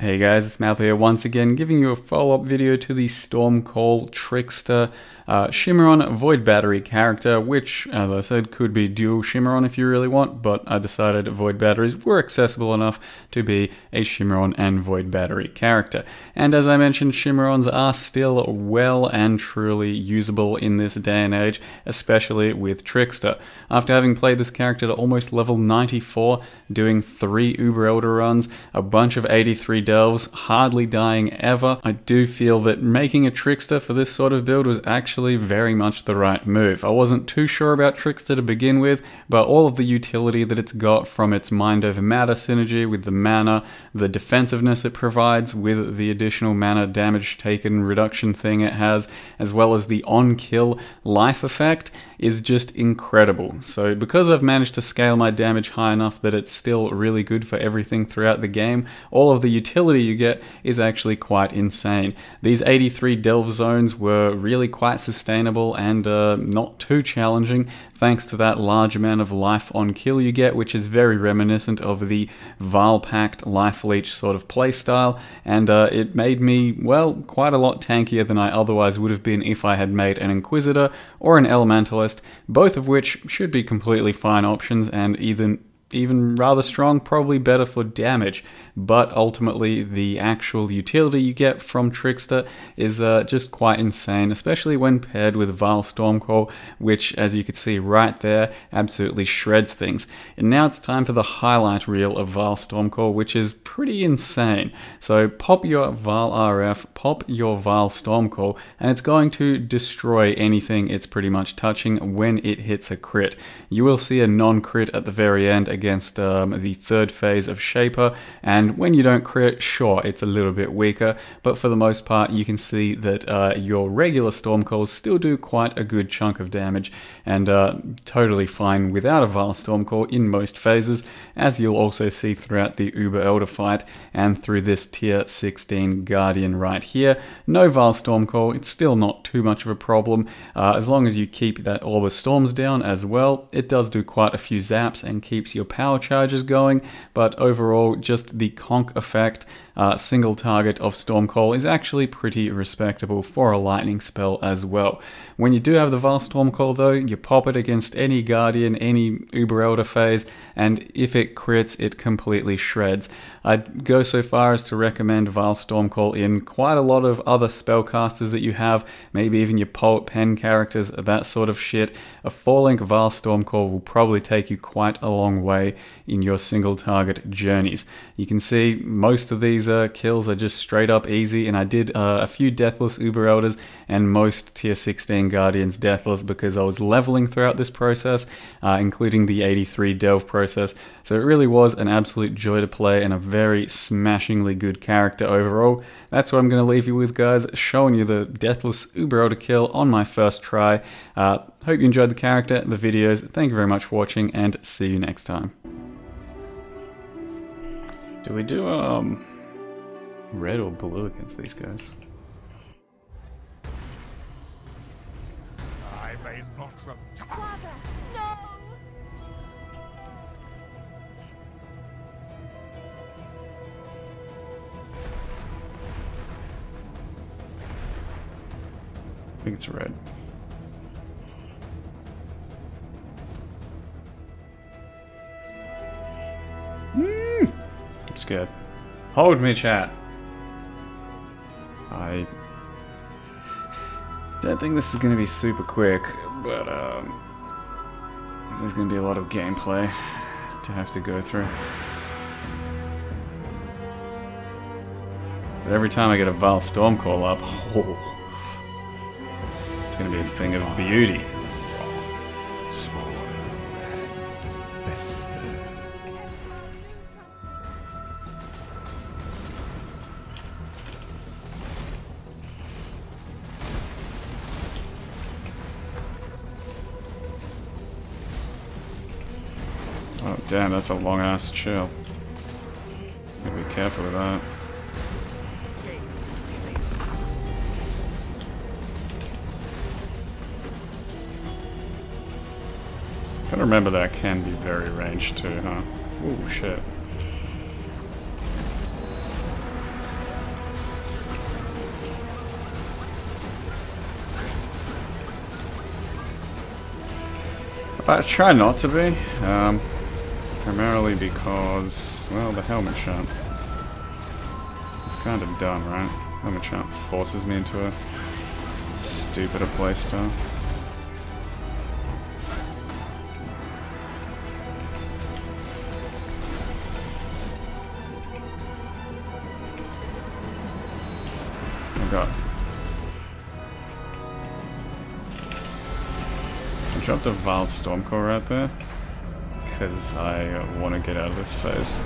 Hey guys, it's Mathil here once again, giving you a follow-up video to the Stormcall Trickster uh, Shimmeron Void Battery character, which, as I said, could be dual Shimmeron if you really want, but I decided Void Batteries were accessible enough to be a Shimmeron and Void Battery character. And as I mentioned, Shimmerons are still well and truly usable in this day and age, especially with Trickster. After having played this character to almost level 94, doing three Uber Elder runs, a bunch of 83 delves, hardly dying ever, I do feel that making a Trickster for this sort of build was actually actually very much the right move. I wasn't too sure about Trickster to begin with, but all of the utility that it's got from its mind over matter synergy with the mana, the defensiveness it provides with the additional mana damage taken reduction thing it has, as well as the on kill life effect, is just incredible. So, because I've managed to scale my damage high enough that it's still really good for everything throughout the game, all of the utility you get is actually quite insane. These 83 delve zones were really quite sustainable and uh, not too challenging thanks to that large amount of life on kill you get, which is very reminiscent of the Pact Life Leech sort of playstyle, and uh, it made me, well, quite a lot tankier than I otherwise would have been if I had made an Inquisitor or an Elementalist, both of which should be completely fine options and even even rather strong, probably better for damage. But ultimately, the actual utility you get from Trickster is uh, just quite insane, especially when paired with Vaal Stormcall, which, as you can see right there, absolutely shreds things. And now it's time for the highlight reel of Vaal Stormcall, which is pretty insane. So pop your Vaal RF, pop your Vaal Stormcall, and it's going to destroy anything it's pretty much touching when it hits a crit. You will see a non-crit at the very end against um, the third phase of Shaper, and when you don't crit, sure, it's a little bit weaker, but for the most part, you can see that uh, your regular Stormcalls still do quite a good chunk of damage, and uh, totally fine without a Vaal Stormcall in most phases, as you'll also see throughout the Uber Elder fight and through this tier 16 Guardian right here. No Vaal Stormcall, it's still not too much of a problem, uh, as long as you keep that Orb of Storms down as well. It does do quite a few zaps and keeps your power charges going, but overall, just the conk effect uh, single target of Stormcall is actually pretty respectable for a lightning spell as well. When you do have the Vaal Stormcall though, you pop it against any Guardian, any Uber Elder phase, and if it crits, it completely shreds. I'd go so far as to recommend Vaal Stormcall in quite a lot of other spellcasters that you have, maybe even your Poet Pen characters, that sort of shit. A 4-link Vaal Stormcall will probably take you quite a long way in your single target journeys. You can see most of these kills are just straight up easy, and I did uh, a few Deathless Uber Elders and most Tier 16 Guardians Deathless because I was leveling throughout this process, uh, including the 83 Delve process. So it really was an absolute joy to play and a very smashingly good character overall. That's what I'm going to leave you with, guys, showing you the Deathless Uber Elder kill on my first try. Uh, hope you enjoyed the character, the videos. Thank you very much for watching, and see you next time. Do we do um red or blue against these guys? I may not retire. Father, no! I think it's red. Mm. I'm scared. Hold me, chat. I don't think this is going to be super quick, but um, there's going to be a lot of gameplay to have to go through. But every time I get a Vaal Storm call up, oh, it's going to be a thing of beauty. Oh, damn, that's a long-ass chill. Gotta be careful with that. Gotta remember that can be very ranged too, huh? Ooh, shit. I try not to be. Um, primarily because, well, the helmet sharp. It's kind of dumb, right? Helmet sharp forces me into a stupider playstyle. Oh god. I dropped a Vaal Stormcall right there. Because I want to get out of this phase.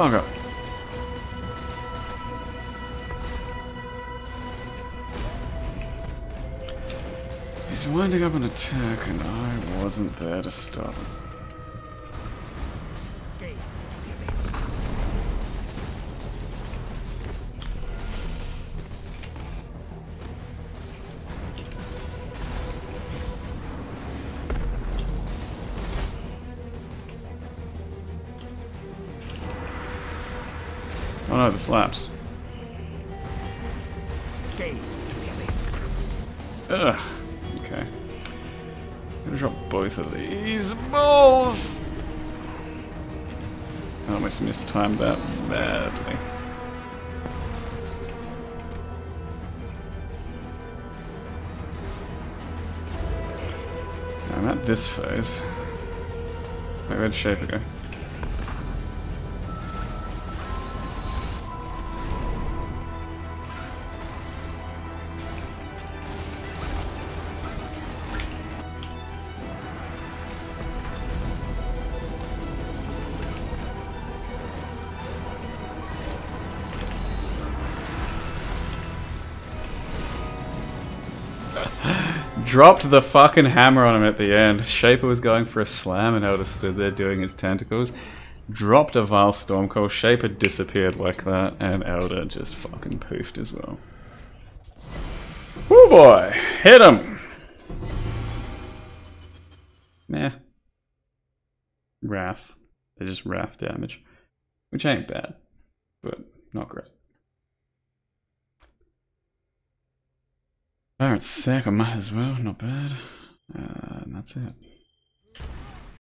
Oh god. He's winding up an attack and I wasn't there to stop him. Oh no, the slaps. Ugh. Okay. I'm gonna drop both of these balls. I almost mistimed that badly. I'm at this phase. Wait, where'd Shaper go? Dropped the fucking hammer on him at the end. Shaper was going for a slam and Elder stood there doing his tentacles. Dropped a Vaal storm call. Shaper disappeared like that and Elder just fucking poofed as well. Oh boy! Hit him! Nah. Wrath. They're just wrath damage. Which ain't bad. But not great. Alright, sack, I might as well, not bad. Uh, and that's it.